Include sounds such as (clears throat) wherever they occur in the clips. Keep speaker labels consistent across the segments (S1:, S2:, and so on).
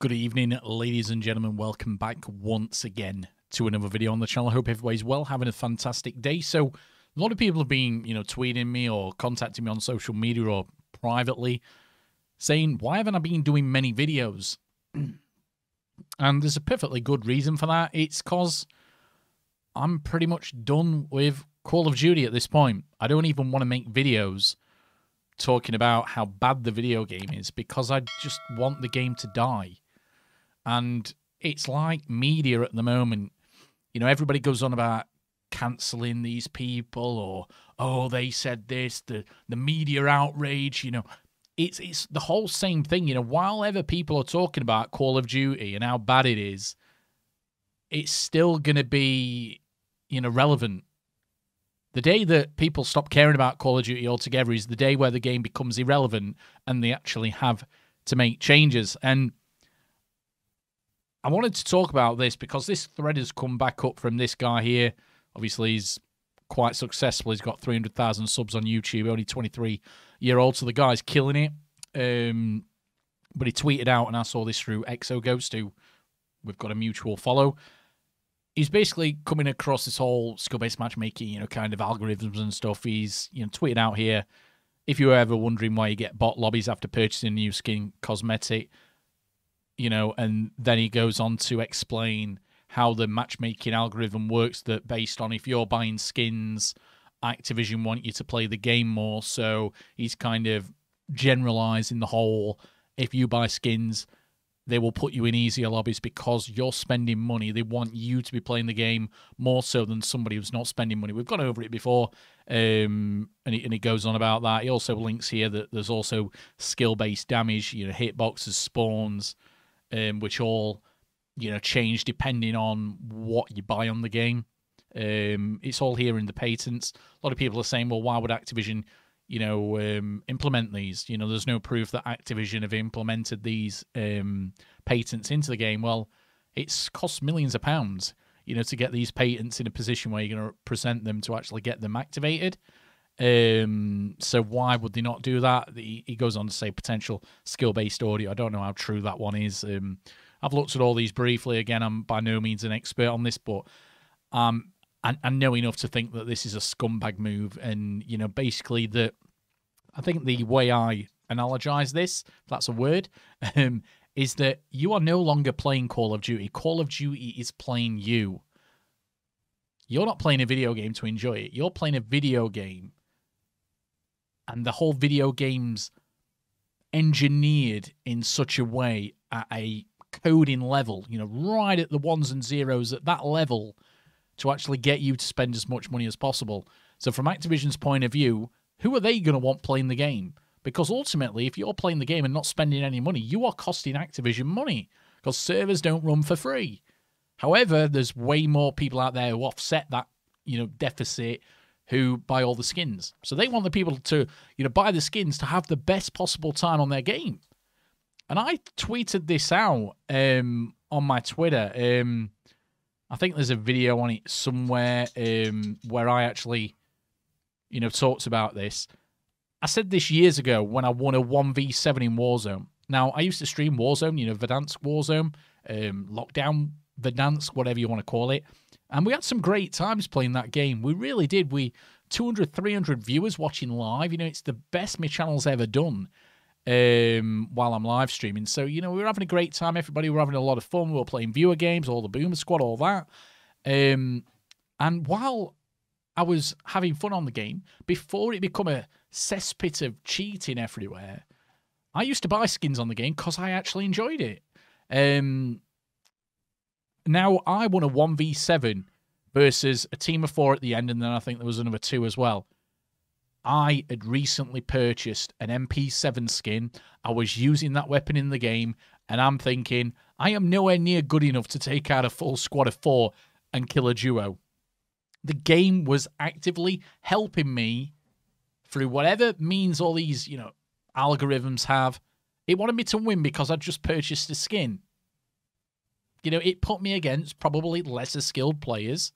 S1: Good evening, ladies and gentlemen. Welcome back once again to another video on the channel. I hope everybody's well, having a fantastic day. So, a lot of people have been, you know, tweeting me or contacting me on social media or privately saying, why haven't I been doing many videos? (clears throat) and there's a perfectly good reason for that. It's because I'm pretty much done with Call of Duty at this point. I don't even want to make videos talking about how bad the video game is because I just want the game to die. And it's like media at the moment. You know, everybody goes on about cancelling these people or oh they said this, the the media outrage, you know. It's it's the whole same thing, you know, while ever people are talking about Call of Duty and how bad it is, it's still gonna be, you know, relevant. The day that people stop caring about Call of Duty altogether is the day where the game becomes irrelevant and they actually have to make changes. And I wanted to talk about this because this thread has come back up from this guy here. Obviously, he's quite successful. He's got 300,000 subs on YouTube, only 23 year old. So the guy's killing it. Um, but he tweeted out, and I saw this through Exo Ghost, who we've got a mutual follow. He's basically coming across this whole skill based matchmaking, you know, kind of algorithms and stuff. He's, you know, tweeted out here. If you're ever wondering why you get bot lobbies after purchasing a new skin cosmetic, you know, and then he goes on to explain how the matchmaking algorithm works that based on if you're buying skins, Activision want you to play the game more. So he's kind of generalizing the whole if you buy skins, they will put you in easier lobbies because you're spending money. They want you to be playing the game more so than somebody who's not spending money. We've gone over it before, um, and, he, and he goes on about that. He also links here that there's also skill based damage, you know, hitboxes, spawns, um, which all you know change depending on what you buy on the game. Um, it's all here in the patents. A lot of people are saying, well, why would Activision, you know, um, implement these? You know, there's no proof that Activision have implemented these um, patents into the game. Well, it's cost millions of pounds, you know, to get these patents in a position where you're going to present them to actually get them activated. Um, so why would they not do that? He, he goes on to say potential skill-based audio. I don't know how true that one is. Um, I've looked at all these briefly. Again, I'm by no means an expert on this, but um, I, I know enough to think that this is a scumbag move, and you know, basically that. I think the way I analogize this, if that's a word, (laughs) um, is that you are no longer playing Call of Duty. Call of Duty is playing you. You're not playing a video game to enjoy it. You're playing a video game and the whole video game's engineered in such a way at a coding level, you know, right at the ones and zeros at that level to actually get you to spend as much money as possible. So, from Activision's point of view, who are they going to want playing the game? Because ultimately, if you're playing the game and not spending any money, you are costing Activision money because servers don't run for free. However, there's way more people out there who offset that, you know, deficit who buy all the skins. So they want the people to, you know, buy the skins to have the best possible time on their game. And I tweeted this out um, on my Twitter. Um, I think there's a video on it somewhere um, where I actually, you know, talked about this. I said this years ago when I won a 1v7 in Warzone. Now, I used to stream Warzone, you know, Verdansk Warzone, um, Lockdown Verdansk, whatever you want to call it. And we had some great times playing that game. We really did. We 200, 300 viewers watching live. You know, it's the best my channel's ever done um, while I'm live streaming. So, you know, we were having a great time. Everybody were having a lot of fun. We were playing viewer games, all the Boomer Squad, all that. Um, and while I was having fun on the game, before it become a cesspit of cheating everywhere, I used to buy skins on the game because I actually enjoyed it. Um, now I won a 1v7 versus a team of four at the end, and then I think there was another two as well. I had recently purchased an MP7 skin. I was using that weapon in the game, and I'm thinking, I am nowhere near good enough to take out a full squad of four and kill a duo. The game was actively helping me through whatever means all these, you know, algorithms have. It wanted me to win because I'd just purchased a skin. You know, it put me against probably lesser skilled players.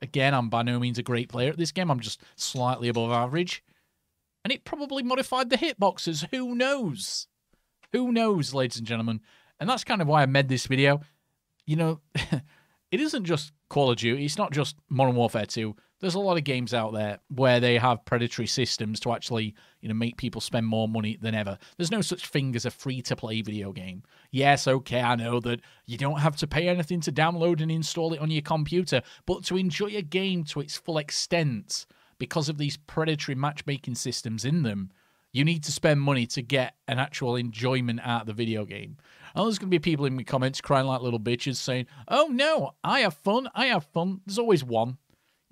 S1: Again, I'm by no means a great player at this game. I'm just slightly above average. And it probably modified the hitboxes. Who knows? Who knows, ladies and gentlemen? And that's kind of why I made this video. You know, (laughs) it isn't just Call of Duty, it's not just Modern Warfare 2. There's a lot of games out there where they have predatory systems to actually, you know, make people spend more money than ever. There's no such thing as a free-to-play video game. Yes, okay, I know that you don't have to pay anything to download and install it on your computer, but to enjoy a game to its full extent because of these predatory matchmaking systems in them, you need to spend money to get an actual enjoyment out of the video game. And there's going to be people in the comments crying like little bitches saying, oh no, I have fun, I have fun. There's always one.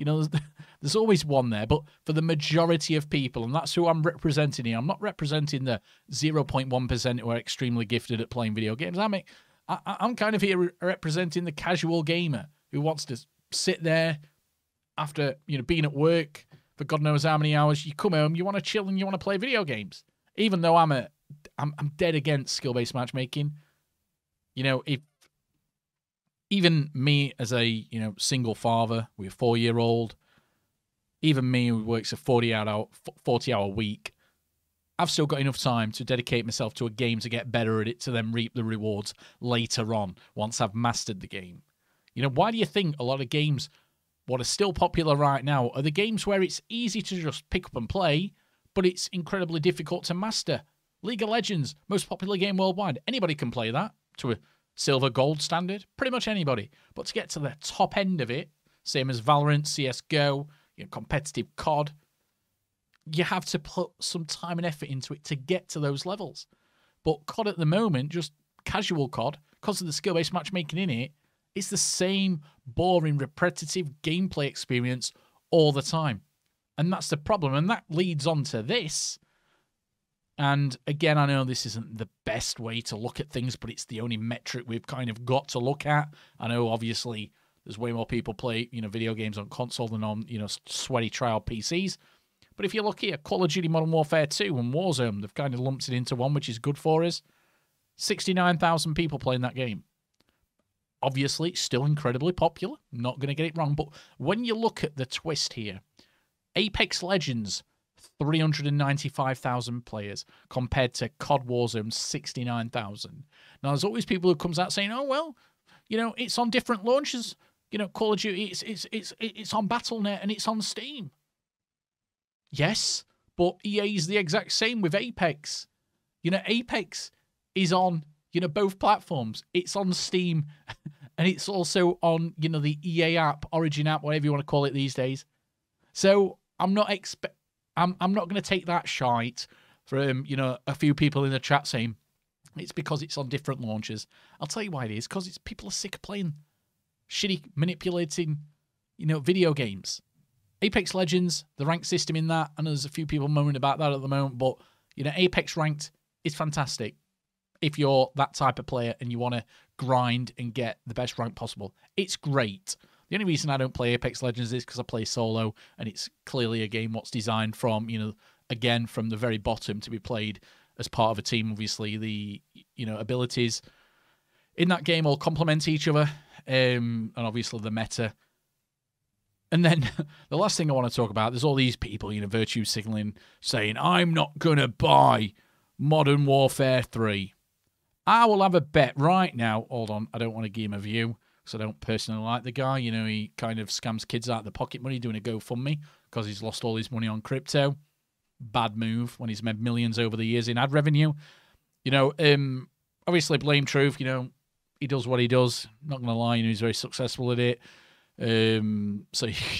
S1: You know, there's, (laughs) there's always one there. But for the majority of people, and that's who I'm representing here, I'm not representing the 0.1% who are extremely gifted at playing video games. I mean, I, I'm kind of here representing the casual gamer who wants to sit there after, you know, being at work, for God knows how many hours. You come home, you want to chill, and you want to play video games. Even though I'm a, I'm, I'm dead against skill-based matchmaking. You know, if even me as a you know single father with a four-year-old, even me who works a 40 hour 40 hour week, I've still got enough time to dedicate myself to a game to get better at it to then reap the rewards later on once I've mastered the game. You know, why do you think a lot of games what are still popular right now are the games where it's easy to just pick up and play, but it's incredibly difficult to master. League of Legends, most popular game worldwide. Anybody can play that to a silver gold standard. Pretty much anybody. But to get to the top end of it, same as Valorant, CSGO, you know, competitive COD, you have to put some time and effort into it to get to those levels. But COD at the moment, just casual COD, because of the skill based matchmaking in it, it's the same boring, repetitive gameplay experience all the time. And that's the problem. And that leads on to this. And again, I know this isn't the best way to look at things, but it's the only metric we've kind of got to look at. I know, obviously, there's way more people play, you know, video games on console than on, you know, sweaty trial PCs. But if you look here, Call of Duty Modern Warfare 2 and Warzone, they've kind of lumped it into one, which is good for us. 69,000 people playing that game obviously it's still incredibly popular. Not going to get it wrong. But when you look at the twist here, Apex Legends, 395,000 players compared to COD Warzone, 69,000. Now, there's always people who comes out saying, oh, well, you know, it's on different launches. You know, Call of Duty, it's, it's, it's, it's on Battle.net and it's on Steam. Yes, but EA is the exact same with Apex. You know, Apex is on you know, both platforms. It's on Steam (laughs) and it's also on, you know, the EA app, Origin app, whatever you want to call it these days. So I'm not expect I'm I'm not going to take that shite from, you know, a few people in the chat saying it's because it's on different launches. I'll tell you why it is, because it's people are sick of playing shitty manipulating, you know, video games. Apex Legends, the rank system in that, and there's a few people moaning about that at the moment, but you know, Apex ranked is fantastic if you're that type of player and you want to grind and get the best rank possible. It's great. The only reason I don't play Apex Legends is because I play solo, and it's clearly a game what's designed from, you know, again, from the very bottom to be played as part of a team. Obviously, the, you know, abilities in that game all complement each other, um, and obviously the meta. And then (laughs) the last thing I want to talk about, there's all these people, you know, virtue signaling, saying, I'm not going to buy Modern Warfare 3. I will have a bet right now. Hold on, I don't want to give him a view because I don't personally like the guy. You know, he kind of scams kids out of the pocket money doing a GoFundMe because he's lost all his money on crypto. Bad move when he's made millions over the years in ad revenue. You know, um, obviously blame truth. You know, he does what he does. Not gonna lie, you know, he's very successful at it. Um, so (laughs)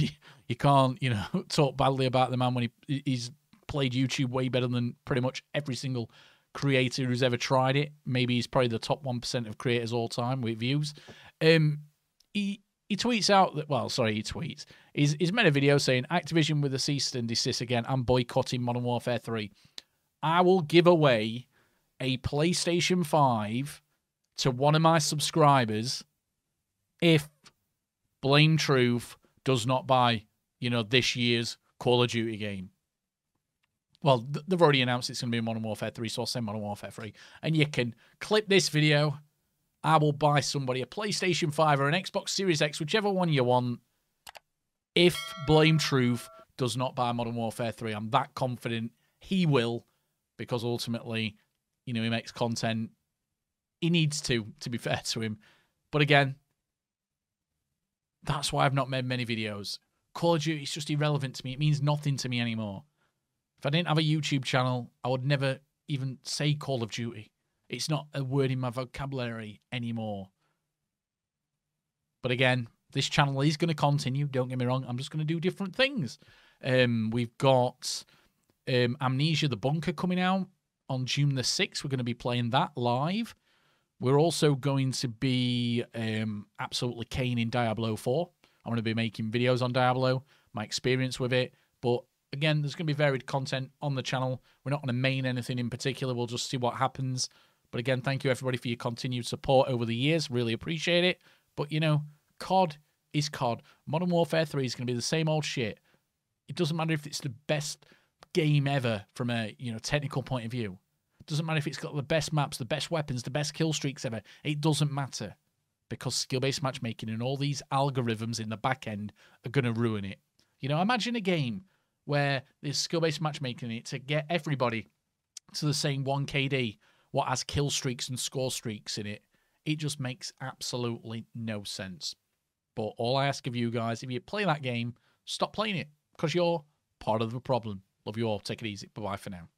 S1: you can't, you know, (laughs) talk badly about the man when he he's played YouTube way better than pretty much every single creator who's ever tried it. Maybe he's probably the top one percent of creators all time with views. Um, he he tweets out that well, sorry, he tweets. He's he's made a video saying Activision with a cease and desist again. I'm boycotting Modern Warfare Three. I will give away a PlayStation Five to one of my subscribers if Blame Truth does not buy, you know, this year's Call of Duty game. Well, they've already announced it's going to be Modern Warfare 3, so I'll say Modern Warfare 3. And you can clip this video. I will buy somebody a PlayStation 5 or an Xbox Series X, whichever one you want, if Blame Truth does not buy Modern Warfare 3. I'm that confident he will, because ultimately, you know, he makes content he needs to, to be (laughs) fair to him. But again, that's why I've not made many videos. Call of Duty is just irrelevant to me. It means nothing to me anymore. If I didn't have a YouTube channel, I would never even say Call of Duty. It's not a word in my vocabulary anymore. But again, this channel is going to continue. Don't get me wrong. I'm just going to do different things. Um, we've got um, Amnesia the Bunker coming out on June the 6th. We're going to be playing that live. We're also going to be um, absolutely caning Diablo 4. I'm going to be making videos on Diablo, my experience with it. But again, there's going to be varied content on the channel. We're not going to main anything in particular. We'll just see what happens. But again, thank you everybody for your continued support over the years. Really appreciate it. But you know, COD is COD. Modern Warfare 3 is going to be the same old shit. It doesn't matter if it's the best game ever from a you know technical point of view. It doesn't matter if it's got the best maps, the best weapons, the best kill streaks ever. It doesn't matter because skill-based matchmaking and all these algorithms in the back end are going to ruin it. You know, imagine a game where there's skill-based matchmaking in it to get everybody to the same 1 KD, what has kill streaks and score streaks in it. It just makes absolutely no sense. But all I ask of you guys, if you play that game, stop playing it because you're part of the problem. Love you all. Take it easy. Bye bye for now.